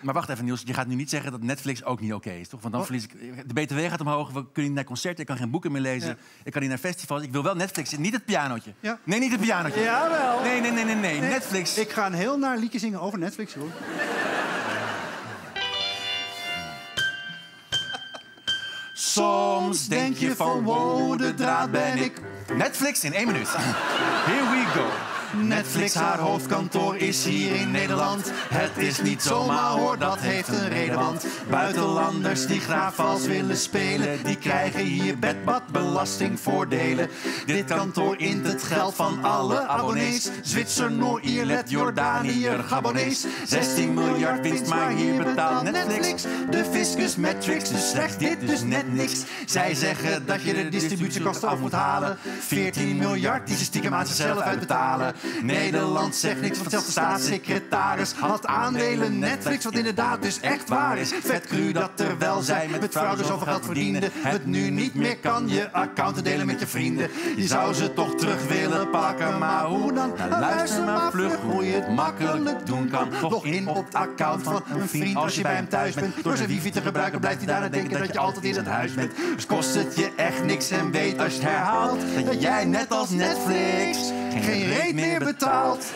Maar wacht even, Niels. Je gaat nu niet zeggen dat Netflix ook niet oké is, toch? Want dan verlies ik... De BTW gaat omhoog, we kunnen niet naar concerten, ik kan geen boeken meer lezen. Ja. Ik kan niet naar festivals. Ik wil wel Netflix, niet het pianootje. Ja. Nee, niet het pianootje. Jawel. Nee, nee, nee, nee, nee. Nee, Netflix. Ik ga een heel naar liedje zingen over Netflix, hoor. Soms denk je van wow, de draad ben ik. Netflix in één minuut. Here we go. Netflix, haar hoofdkantoor is hier in Nederland. Het is niet zomaar hoor, dat heeft een reden. Want buitenlanders die graag vals willen spelen, die krijgen hier bedbad belastingvoordelen. Dit kantoor int het geld van alle abonnees. Zwitser, Noord-Ierland, Jordaniër, Gabonees. 16 miljard winst, maar hier betaalt Netflix. De fiscus tricks, dus slecht dit, dus net niks. Zij zeggen dat je de distributiekosten af moet halen. 14 miljard die ze stiekem aan zichzelf uitbetalen. Nederland zegt niks, want zelfs de staatssecretaris had aandelen Netflix, wat inderdaad dus echt waar is. Vet cru dat er wel zijn met fraude zoveel geld verdiende. Het nu niet meer kan je accounten delen met je vrienden. Je zou ze toch terug willen pakken, maar hoe dan? Nou, luister maar vlug hoe je het makkelijk doen kan. Log in op het account van een vriend als je bij hem thuis bent. Door zijn wifi te gebruiken blijft hij daarna denken dat je altijd in het huis bent. Dus kost het je echt niks en weet als je het herhaalt dat jij net als Netflix geen reet meer betaalt.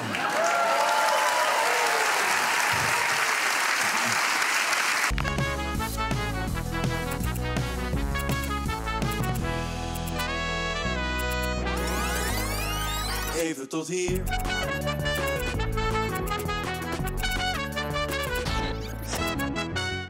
Even tot hier.